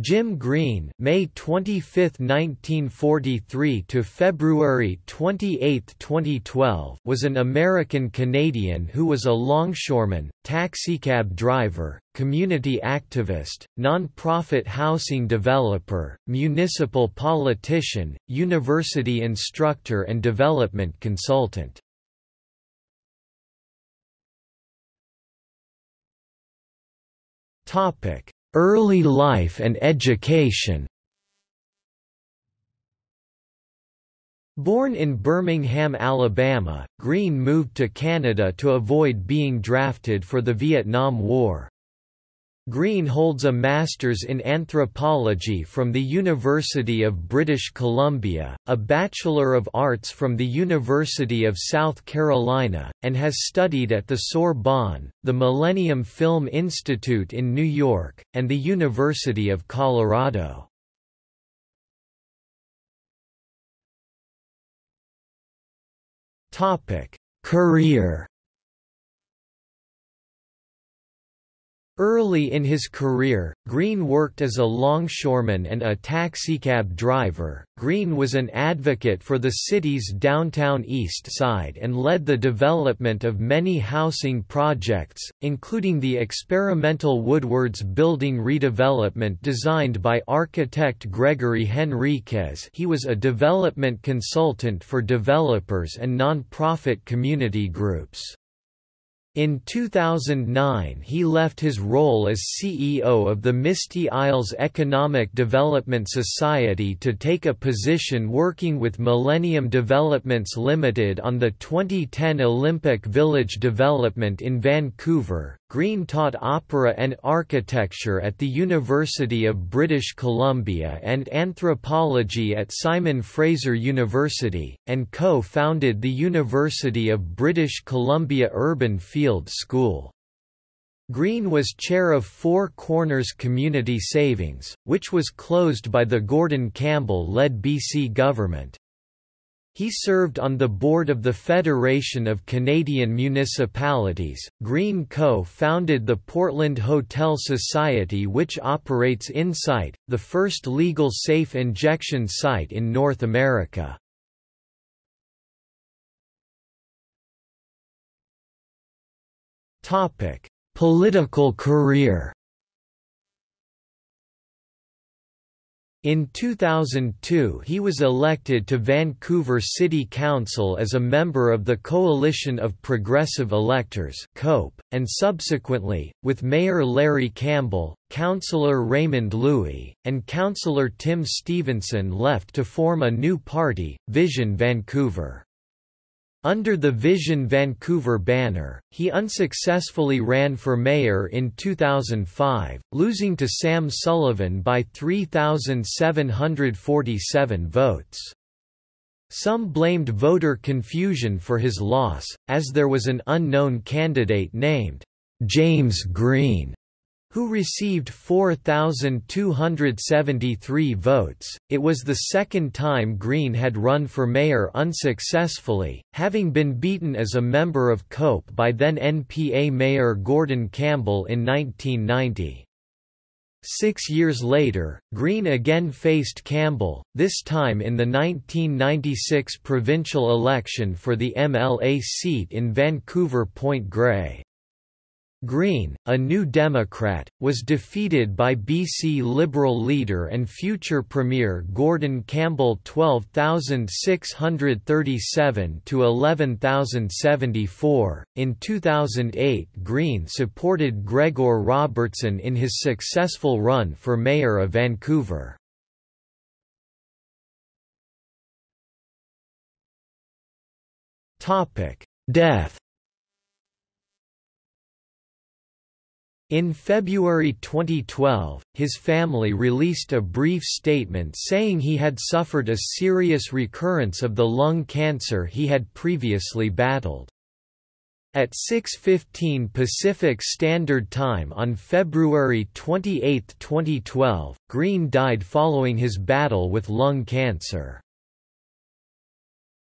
Jim Green, May 25, 1943 to February 28, 2012, was an American-Canadian who was a longshoreman, taxicab driver, community activist, non-profit housing developer, municipal politician, university instructor and development consultant. Topic Early life and education Born in Birmingham, Alabama, Green moved to Canada to avoid being drafted for the Vietnam War. Green holds a Master's in Anthropology from the University of British Columbia, a Bachelor of Arts from the University of South Carolina, and has studied at the Sorbonne, the Millennium Film Institute in New York, and the University of Colorado. Career Early in his career, Green worked as a longshoreman and a taxicab driver. Green was an advocate for the city's downtown east side and led the development of many housing projects, including the experimental Woodwards building redevelopment designed by architect Gregory Henriquez. He was a development consultant for developers and non-profit community groups. In 2009 he left his role as CEO of the Misty Isles Economic Development Society to take a position working with Millennium Developments Limited on the 2010 Olympic Village development in Vancouver. Green taught opera and architecture at the University of British Columbia and anthropology at Simon Fraser University, and co-founded the University of British Columbia Urban Field School. Green was chair of Four Corners Community Savings, which was closed by the Gordon Campbell-led BC government. He served on the board of the Federation of Canadian Municipalities. Green Co. founded the Portland Hotel Society, which operates Insite, the first legal safe injection site in North America. Topic: Political career In 2002 he was elected to Vancouver City Council as a member of the Coalition of Progressive Electors COPE, and subsequently, with Mayor Larry Campbell, Councillor Raymond Louie, and Councillor Tim Stevenson left to form a new party, Vision Vancouver. Under the Vision Vancouver banner, he unsuccessfully ran for mayor in 2005, losing to Sam Sullivan by 3,747 votes. Some blamed voter confusion for his loss, as there was an unknown candidate named James Green who received 4,273 votes. It was the second time Green had run for mayor unsuccessfully, having been beaten as a member of COPE by then NPA Mayor Gordon Campbell in 1990. Six years later, Green again faced Campbell, this time in the 1996 provincial election for the MLA seat in Vancouver Point Grey. Green, a New Democrat, was defeated by BC Liberal leader and future Premier Gordon Campbell 12,637 to 11,074. In 2008, Green supported Gregor Robertson in his successful run for mayor of Vancouver. Topic: Death In February 2012, his family released a brief statement saying he had suffered a serious recurrence of the lung cancer he had previously battled. At 6.15 Pacific Standard Time on February 28, 2012, Green died following his battle with lung cancer.